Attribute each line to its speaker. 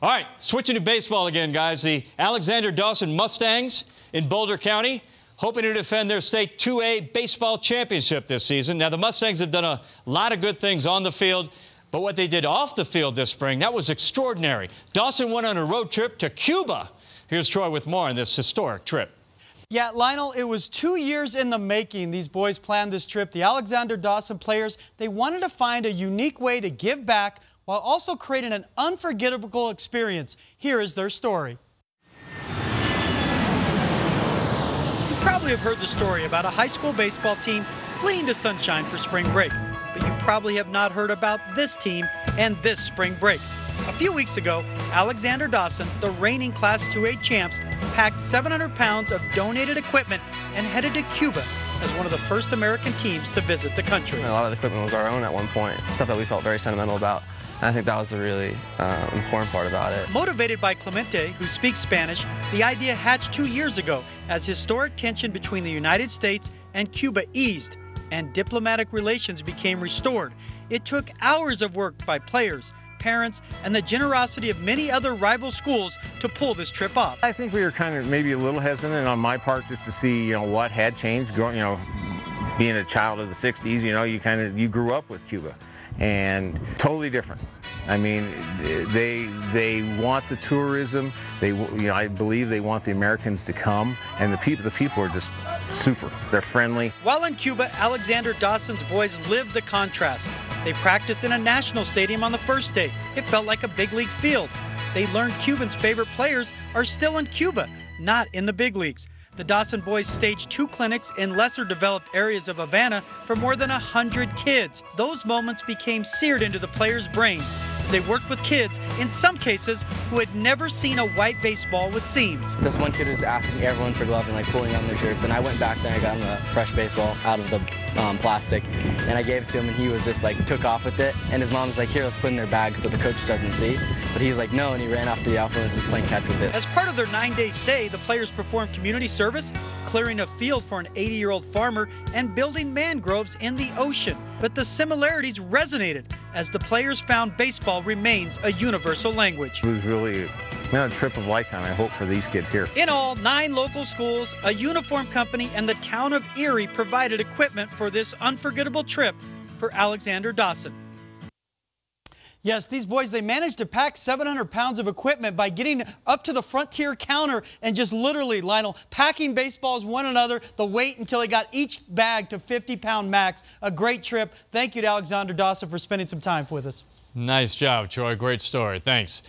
Speaker 1: All right, switching to baseball again, guys. The Alexander Dawson Mustangs in Boulder County hoping to defend their state 2A baseball championship this season. Now, the Mustangs have done a lot of good things on the field, but what they did off the field this spring, that was extraordinary. Dawson went on a road trip to Cuba. Here's Troy with more on this historic trip.
Speaker 2: Yeah, Lionel, it was two years in the making. These boys planned this trip. The Alexander Dawson players, they wanted to find a unique way to give back while also creating an unforgettable experience. Here is their story. You probably have heard the story about a high school baseball team fleeing to Sunshine for spring break, but you probably have not heard about this team and this spring break. A few weeks ago, Alexander Dawson, the reigning Class 2A champs, packed 700 pounds of donated equipment and headed to Cuba as one of the first American teams to visit the country.
Speaker 3: A lot of the equipment was our own at one point, stuff that we felt very sentimental about. And I think that was the really uh, important part about it.
Speaker 2: Motivated by Clemente, who speaks Spanish, the idea hatched two years ago as historic tension between the United States and Cuba eased and diplomatic relations became restored. It took hours of work by players, parents, and the generosity of many other rival schools to pull this trip off.
Speaker 4: I think we were kind of maybe a little hesitant on my part just to see, you know, what had changed. Growing, you know, being a child of the 60s, you know, you kind of, you grew up with Cuba and totally different. I mean, they they want the tourism. They you know I believe they want the Americans to come, and the people the people are just super. They're friendly.
Speaker 2: While in Cuba, Alexander Dawson's boys lived the contrast. They practiced in a national stadium on the first day. It felt like a big league field. They learned Cubans' favorite players are still in Cuba, not in the big leagues. The Dawson boys staged two clinics in lesser developed areas of Havana for more than 100 kids. Those moments became seared into the players' brains they worked with kids, in some cases, who had never seen a white baseball with seams.
Speaker 3: This one kid was asking everyone for gloves and like pulling on their shirts, and I went back there and I got him a fresh baseball out of the um, plastic, and I gave it to him, and he was just like took off with it, and his mom was like, "Here, let's put it in their bag so the coach doesn't see." But he was like, "No," and he ran off to the outfield and was just playing catch with it.
Speaker 2: As part of their nine-day stay, the players performed community service, clearing a field for an 80-year-old farmer, and building mangroves in the ocean. But the similarities resonated as the players found baseball remains a universal language.
Speaker 4: It was really a trip of lifetime, I hope, for these kids here.
Speaker 2: In all, nine local schools, a uniform company, and the town of Erie provided equipment for this unforgettable trip for Alexander Dawson. Yes, these boys, they managed to pack 700 pounds of equipment by getting up to the frontier counter and just literally, Lionel, packing baseballs one another, the weight until they got each bag to 50 pound max. A great trip. Thank you to Alexander Dawson for spending some time with us.
Speaker 1: Nice job, Troy. Great story. Thanks.